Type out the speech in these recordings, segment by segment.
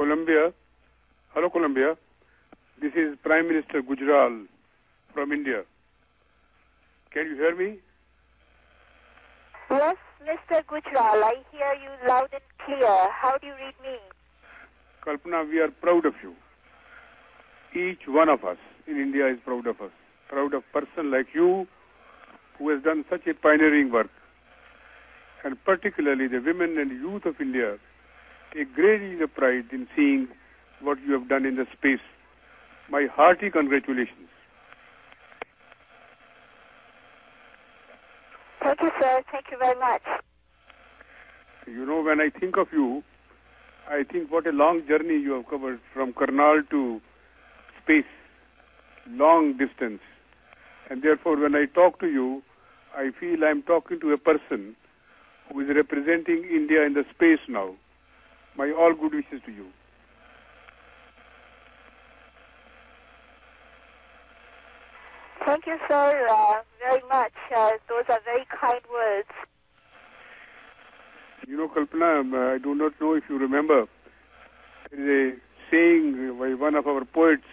Columbia. Hello, Columbia. This is Prime Minister Gujral from India. Can you hear me? Yes, Mr. Gujral, I hear you loud and clear. How do you read me? Kalpana, we are proud of you. Each one of us in India is proud of us. Proud of person like you who has done such a pioneering work. And particularly the women and youth of India a great deal of pride in seeing what you have done in the space. My hearty congratulations. Thank you, sir. Thank you very much. You know, when I think of you, I think what a long journey you have covered from Karnal to space, long distance. And therefore, when I talk to you, I feel I'm talking to a person who is representing India in the space now. My all good wishes to you. Thank you, sir, uh, very much. Uh, those are very kind words. You know, Kalpana, um, I do not know if you remember, there is a saying by one of our poets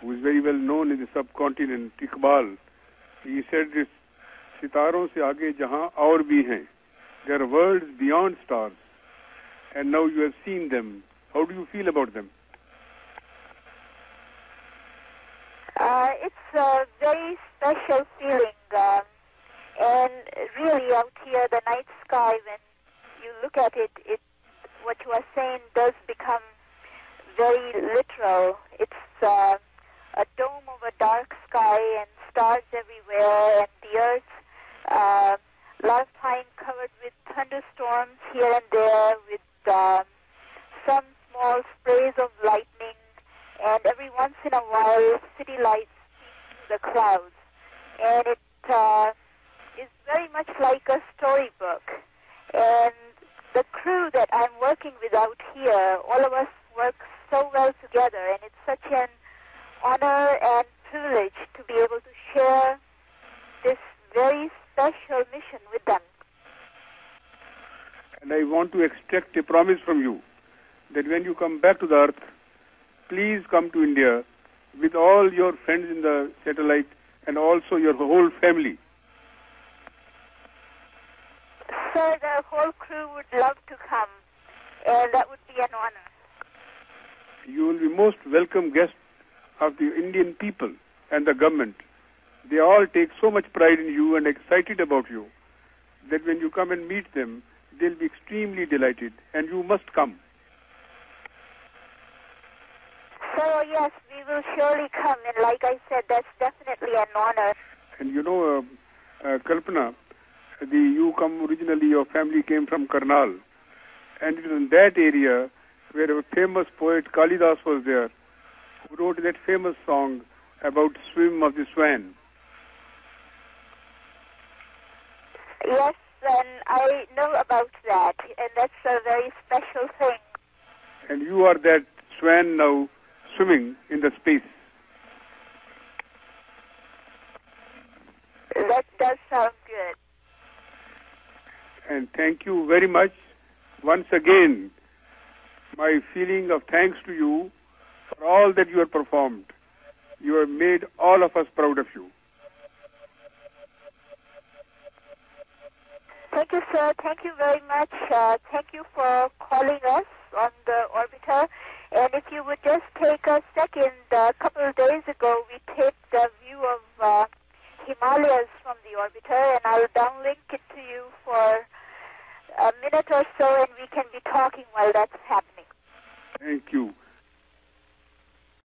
who is very well known in the subcontinent, Iqbal. He said this, सितारों से आगे जहां और भी हैं there are worlds beyond stars and now you have seen them how do you feel about them Uh, it's a very special feeling. Um, and really, out here, the night sky, when you look at it, it what you are saying does become very literal. It's uh, a dome of a dark sky and stars everywhere, and the earth, uh, of time covered with thunderstorms here and there, um, some small sprays of lightning, and every once in a while, city lights through the clouds. And it uh, is very much like a storybook. And the crew that I'm working with out here, all of us work so well together, and it's such an honor and privilege to be able to share this very special mission with them. And I want to extract a promise from you that when you come back to the earth please come to India with all your friends in the satellite and also your whole family Sir, the whole crew would love to come, and that would be an honor. you will be most welcome guest of the Indian people and the government. They all take so much pride in you and excited about you that when you come and meet them, they'll be extremely delighted and you must come. So, yes, we will surely come, and like I said, that's definitely an honor. And you know, uh, uh, Kalpana, the, you come originally, your family came from Karnal. And it was in that area where a famous poet Kalidas was there, who wrote that famous song about swim of the swan. Yes, and I know about that, and that's a very special thing. And you are that swan now swimming in the space. That does sound good. And thank you very much. Once again, my feeling of thanks to you for all that you have performed. You have made all of us proud of you. Thank you, sir. Thank you very much. Uh, thank you for calling us on the orbiter. And if you would just take a second, a couple of days ago, we taped a view of uh, Himalayas from the orbiter, and I'll downlink it to you for a minute or so, and we can be talking while that's happening.